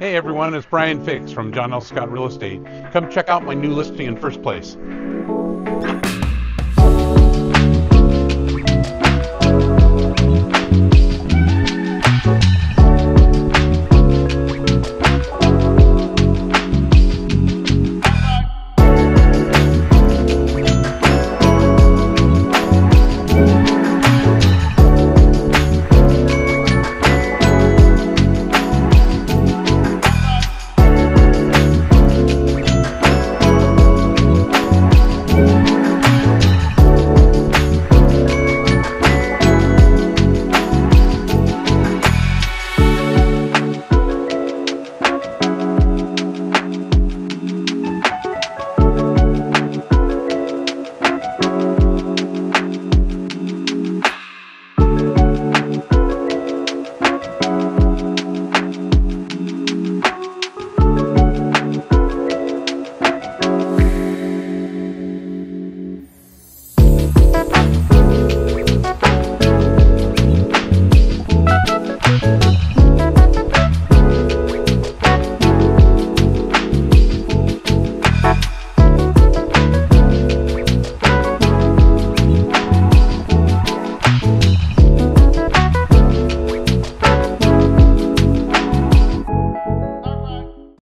Hey everyone, it's Brian Fix from John L. Scott Real Estate. Come check out my new listing in First Place.